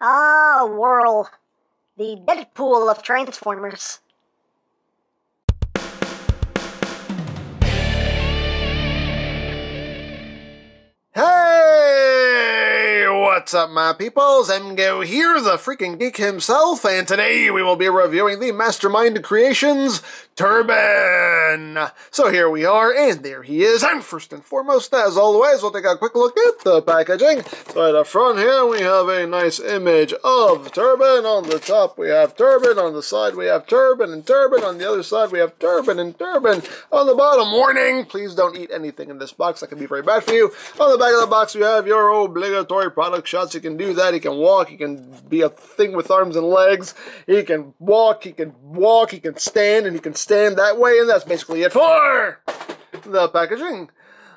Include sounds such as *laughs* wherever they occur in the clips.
Ah, Whirl. The Deadpool of Transformers. What's up, my peoples? Emgo here, the freaking geek himself, and today we will be reviewing the Mastermind Creations Turben. So here we are, and there he is. And first and foremost, as always, we'll take a quick look at the packaging. So at the front here, we have a nice image of Turben. On the top, we have Turben. On the side, we have Turben and Turben. On the other side, we have Turben and Turben. On the bottom, warning, please don't eat anything in this box. That can be very bad for you. On the back of the box, you have your obligatory product You can do that. He can walk. He can be a thing with arms and legs. He can walk. He can walk. He can stand, and he can stand that way. And that's basically it for the packaging.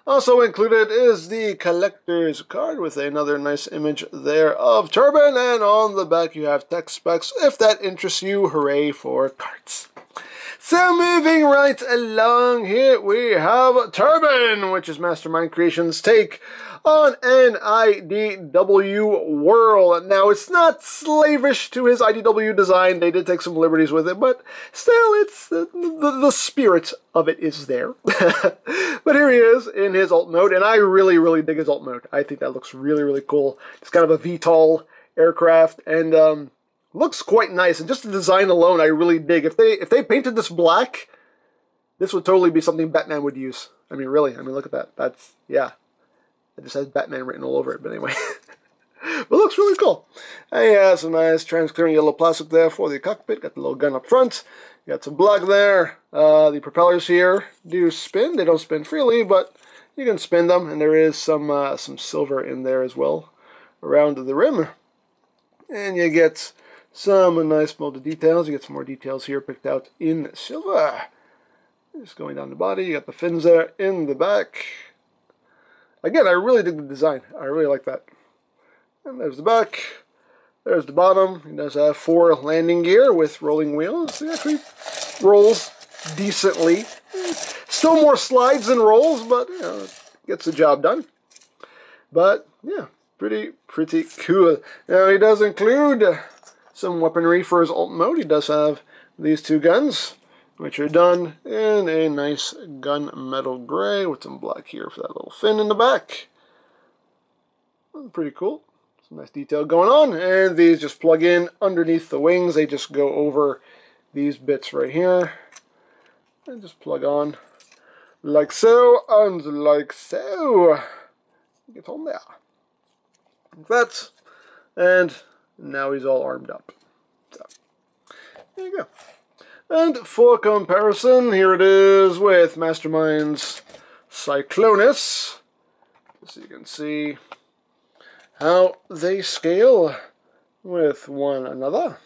Also included is the collector's card with another nice image there of Turben, and on the back you have tech specs. If that interests you, hooray for cards. So moving right along here, we have Turben, which is Mastermind Creations' take on an IDW Whirl. Now, it's not slavish to his IDW design. They did take some liberties with it, but still, it's the, the, the spirit of it is there. *laughs* but here he is in his alt mode, and I really, really dig his alt mode. I think that looks really, really cool. It's kind of a VTOL aircraft, and um, looks quite nice. And just the design alone, I really dig. If they if they painted this black, this would totally be something Batman would use. I mean, really. I mean, look at that. That's yeah. It just has Batman written all over it. But anyway. *laughs* but looks really cool. And he has some nice transparent yellow plastic there for the cockpit. Got the little gun up front. Got some black there. Uh, the propellers here do spin. They don't spin freely, but you can spin them. And there is some uh, some silver in there as well around the rim. And you get some nice molded details. You get some more details here picked out in silver. Just going down the body. You got the fins there in the back. Again, I really dig the design. I really like that. And there's the back. There's the bottom. It does have four landing gear with rolling wheels. It actually rolls decently. Still more slides than rolls, but you know, gets the job done. But yeah, pretty pretty cool. Now he does include some weaponry for his alt mode. He does have these two guns, which are done in a nice gunmetal gray with some black here for that little fin in the back. Pretty cool. Some nice detail going on. And these just plug in underneath the wings. They just go over these bits right here. And just plug on like so and like so. Get on there. Like that. And now he's all armed up. So, there you go. And for comparison, here it is with Mastermind's Cyclonus. So you can see how they scale with one another.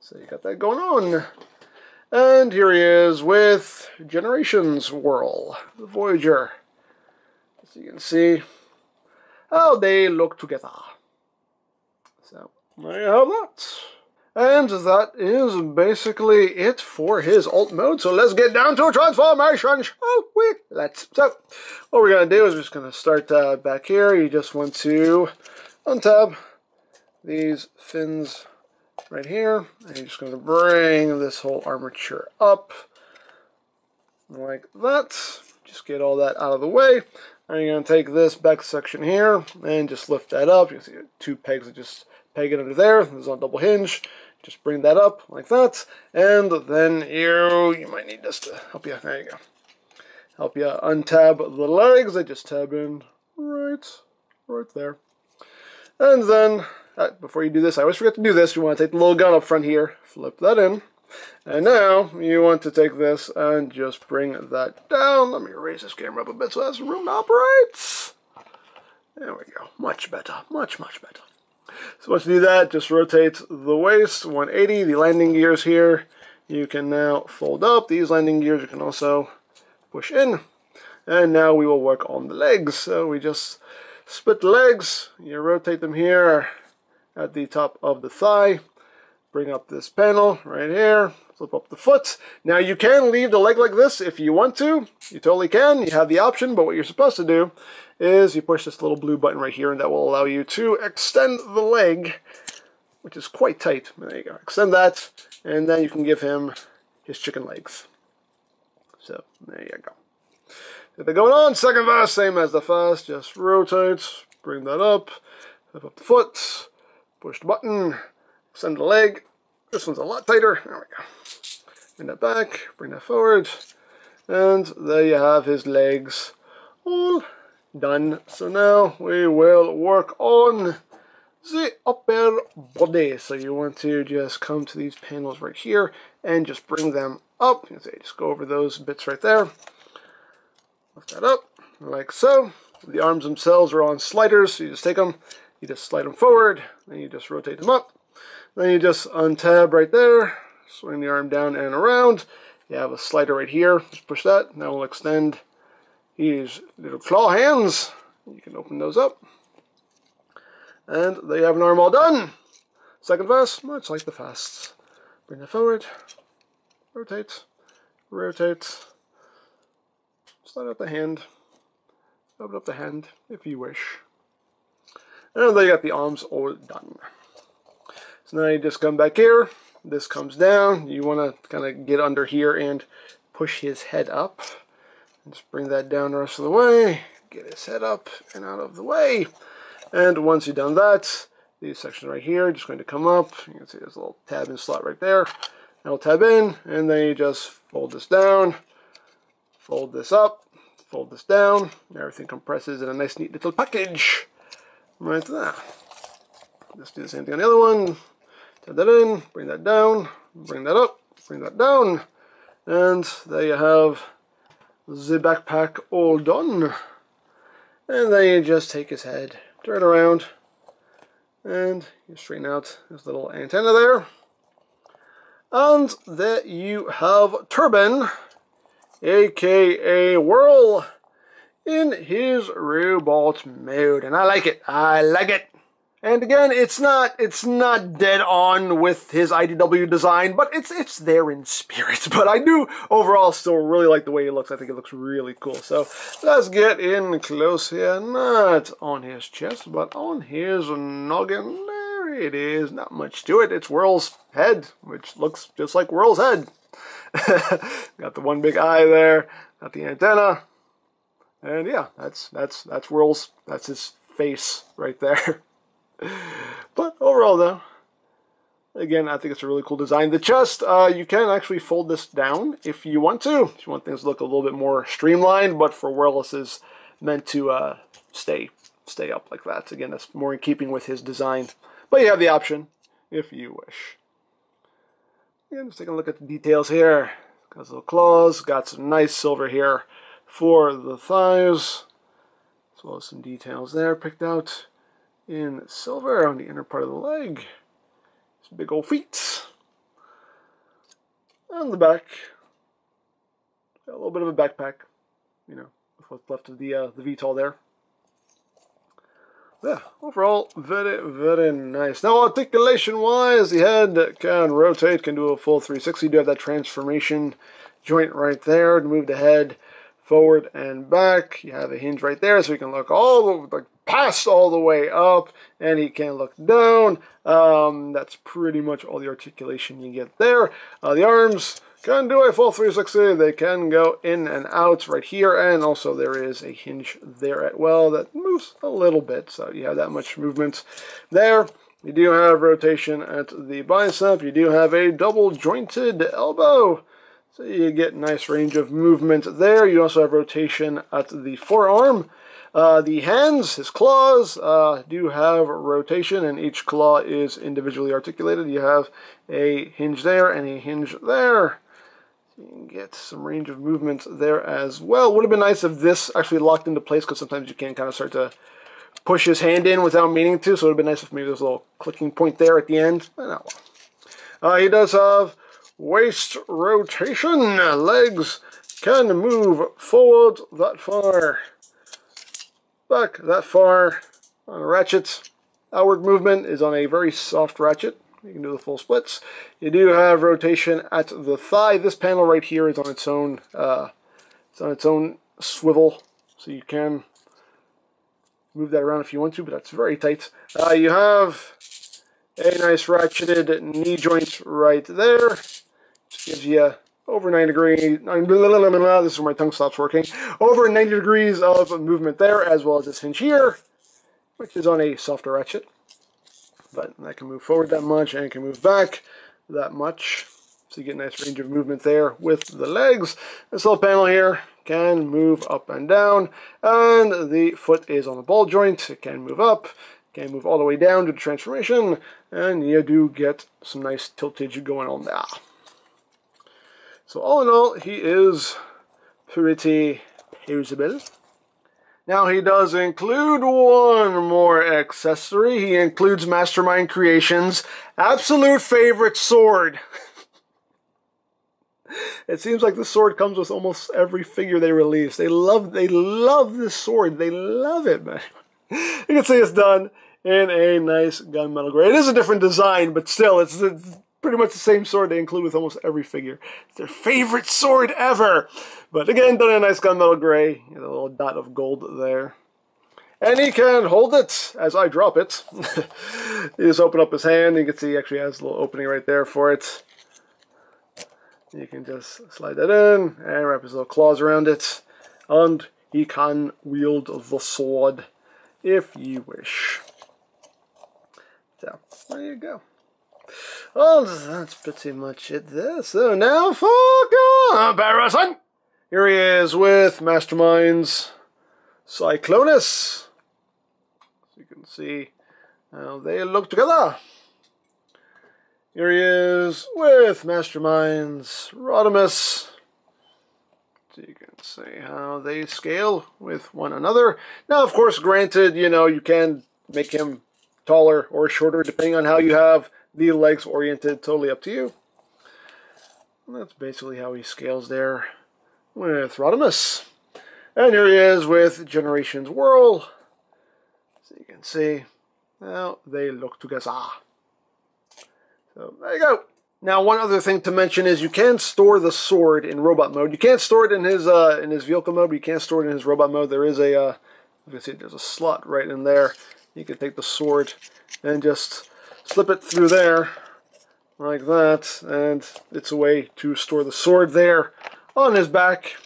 So you got that going on. And here he is with Generations Whirl, the Voyager. So you can see how they look together. So there you have that. And that is basically it for his alt mode. So let's get down to a transformation, shall we? Let's. So what we're going to do is we're just going to start uh, back here. You just want to untab these fins right here. And you're just going to bring this whole armature up like that. Just get all that out of the way. And you're going to take this back section here and just lift that up. You can see two pegs that just peg it under there. This is on double hinge. Just bring that up like that. And then you, you might need this to help you. There you go. Help you untab the legs. They just tab in right, right there. And then, uh, before you do this, I always forget to do this. You want to take the little gun up front here, flip that in. And now, you want to take this and just bring that down. Let me raise this camera up a bit so it has room to operate. There we go. Much better. Much, much better. So once you do that, just rotate the waist 180. The landing gears here, you can now fold up. These landing gears you can also push in. And now we will work on the legs. So we just split the legs. You rotate them here at the top of the thigh. Bring up this panel right here. Flip up the foot. Now you can leave the leg like this if you want to. You totally can. You have the option, but what you're supposed to do is you push this little blue button right here and that will allow you to extend the leg, which is quite tight. There you go. Extend that and then you can give him his chicken legs. So there you go. If they're going on, second verse, same as the first, just rotate, bring that up, flip up the foot, push the button, extend the leg. This one's a lot tighter. There we go. Bring that back, bring that forward, and there you have his legs all done. So now we will work on the upper body. So you want to just come to these panels right here and just bring them up. You say just go over those bits right there. Lift that up like so. The arms themselves are on sliders, so you just take them, you just slide them forward, then you just rotate them up. Then you just untab right there, swing the arm down and around. You have a slider right here, just push that, that will extend these little claw hands. You can open those up. And there you have an arm all done. Second fast, much like the fasts. Bring it forward, rotate, rotate, slide out the hand, open up the hand if you wish. And there you got the arms all done. So now you just come back here, this comes down, you want to kind of get under here and push his head up. Just bring that down the rest of the way, get his head up and out of the way. And once you've done that, these sections right here just going to come up. You can see there's a little tab in slot right there. That'll tab in, and then you just fold this down, fold this up, fold this down. Everything compresses in a nice neat little package. Right there. Just do the same thing on the other one. Tab that in, bring that down, bring that up, bring that down. And there you have the backpack all done. And then you just take his head, turn it around, and you straighten out his little antenna there. And there you have Turben, aka Whirl, in his robot mode. And I like it. I like it. And again, it's not it's not dead on with his IDW design, but it's it's there in spirit. *laughs* But I do overall still really like the way he looks. I think it looks really cool. So let's get in close here. Not on his chest, but on his noggin. There it is. Not much to it. It's Whirl's head, which looks just like Whirl's head. *laughs* got the one big eye there. Got the antenna. And yeah, that's that's that's Whirl's. That's his face right there. *laughs* but overall, though, again, I think it's a really cool design. The chest, uh, you can actually fold this down if you want to. If you want things to look a little bit more streamlined, but for Wireless is meant to uh, stay stay up like that. Again, that's more in keeping with his design. But you have the option if you wish. Again, just taking a look at the details here. Got little claws, got some nice silver here for the thighs, as well as some details there picked out in silver on the inner part of the leg. Some big old feet. On the back, a little bit of a backpack, you know, with what's left of the uh, the VTOL there. Yeah, overall, very, very nice. Now, articulation-wise, the head can rotate, can do a full 360. You do have that transformation joint right there to move the head forward and back. You have a hinge right there, so you can look all the, like past all the way up, and he can look down. Um, that's pretty much all the articulation you get there. Uh, the arms can do a full 360. They can go in and out right here, and also there is a hinge there as well that moves a little bit, so you have that much movement there. You do have rotation at the bicep. You do have a double jointed elbow. So you get nice range of movement there. You also have rotation at the forearm. Uh, the hands, his claws, uh, do have rotation, and each claw is individually articulated. You have a hinge there and a hinge there. You can get some range of movement there as well. Would have been nice if this actually locked into place, because sometimes you can kind of start to push his hand in without meaning to, so it would have been nice if maybe there's a little clicking point there at the end. Not well. Uh, he does have waist rotation. Legs can move forward that far back that far on a ratchet. Outward movement is on a very soft ratchet, You can do the full splits. You do have rotation at the thigh. This panel right here is on its own. Uh, it's on its own swivel, so you can move that around if you want to, but that's very tight. Uh, you have a nice ratcheted knee joint right there. Just gives you over 90 degrees, this is where my tongue stops working, over 90 degrees of movement there, as well as this hinge here, which is on a softer ratchet. But that can move forward that much and can move back that much. So you get a nice range of movement there with the legs. This little panel here can move up and down, and the foot is on the ball joint. It can move up, can move all the way down to the transformation, and you do get some nice tiltage going on there. So all in all, he is pretty usable. Now he does include one more accessory. He includes Mastermind Creations' absolute favorite sword. *laughs* it seems like the sword comes with almost every figure they release. They love they love this sword. They love it, man. *laughs* You can see it's done in a nice gunmetal gray. It is a different design, but still, it's, it's pretty much the same sword they include with almost every figure. It's their favorite sword ever. But again, done in a nice gunmetal gray. a little dot of gold there. And he can hold it as I drop it. *laughs* you just open up his hand. You can see he actually has a little opening right there for it. You can just slide that in and wrap his little claws around it. And he can wield the sword if you wish. So, there you go. Well, that's pretty much it there. So now for comparison. Here he is with Masterminds Cyclonus. So you can see how they look together. Here he is with Masterminds Rodimus. So you can see how they scale with one another. Now, of course, granted, you know, you can make him taller or shorter depending on how you have the legs oriented, totally up to you. And that's basically how he scales there with Rodimus. And here he is with Generations Whirl. So you can see how they look together. So there you go. Now, one other thing to mention is you can store the sword in robot mode. You can't store it in his uh, in his vehicle mode, you can store it in his robot mode. There is a, uh, you can see there's a slot right in there. You can take the sword and just slip it through there like that and it's a way to store the sword there on his back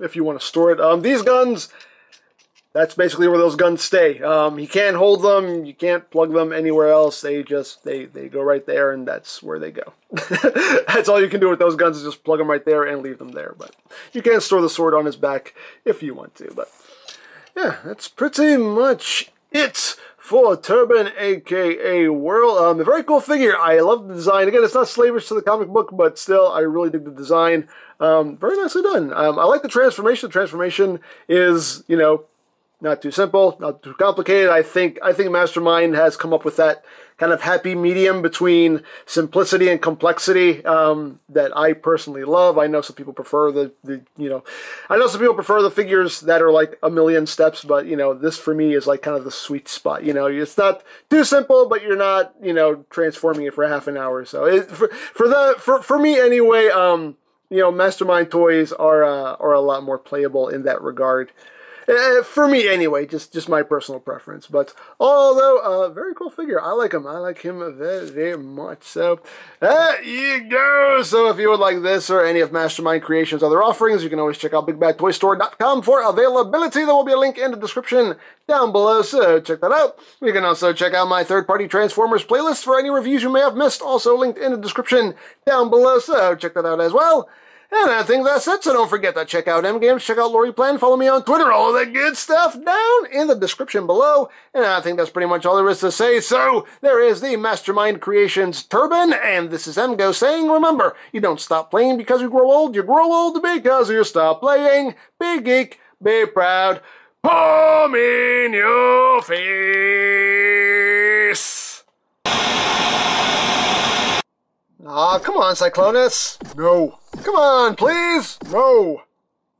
if you want to store it. Um, these guns, that's basically where those guns stay. Um, you can't hold them, you can't plug them anywhere else. They just, they, they go right there and that's where they go. *laughs* that's all you can do with those guns is just plug them right there and leave them there. But you can store the sword on his back if you want to. But yeah, that's pretty much it for Turben, aka Whirl. Um, a very cool figure. I love the design. Again, it's not slavish to the comic book, but still, I really dig the design. Um, very nicely done. Um, I like the transformation. The transformation is, you know, not too simple, not too complicated. I think I think Mastermind has come up with that kind of happy medium between simplicity and complexity um, that I personally love. I know some people prefer the, the you know, I know some people prefer the figures that are like a million steps, but you know, this for me is like kind of the sweet spot. You know, it's not too simple, but you're not you know transforming it for half an hour. So it, for for the for for me anyway, um, you know, Mastermind toys are uh, are a lot more playable in that regard. Uh, for me, anyway, just just my personal preference. But although a uh, very cool figure, I like him. I like him very very much. So there you go. So if you would like this or any of Mastermind Creations' other offerings, you can always check out BigBadToyStore.com for availability. There will be a link in the description down below. So check that out. You can also check out my third-party Transformers playlist for any reviews you may have missed. Also linked in the description down below. So check that out as well. And I think that's it, so don't forget to check out EmGames, check out LoriPlan, follow me on Twitter, all that good stuff down in the description below. And I think that's pretty much all there is to say. So there is the Mastermind Creations Turben, and this is Emgo saying, remember, you don't stop playing because you grow old, you grow old because you stop playing. Be geek, be proud, palm in your face. Ah, come on, Cyclonus. No. Come on, please. No.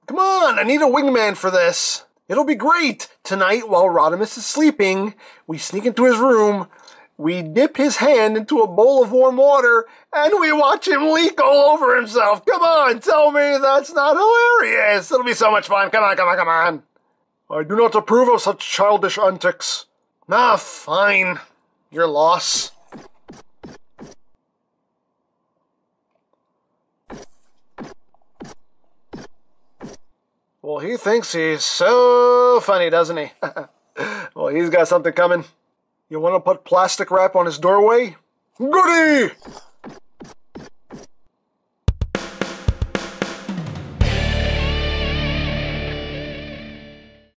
Come on, I need a wingman for this. It'll be great. Tonight, while Rodimus is sleeping, we sneak into his room, we dip his hand into a bowl of warm water and we watch him leak all over himself. Come on, tell me that's not hilarious. It'll be so much fun. Come on, come on, come on. I do not approve of such childish antics. Ah, fine. Your loss. Well, he thinks he's so funny, doesn't he? *laughs* well, he's got something coming. You want to put plastic wrap on his doorway? Goody!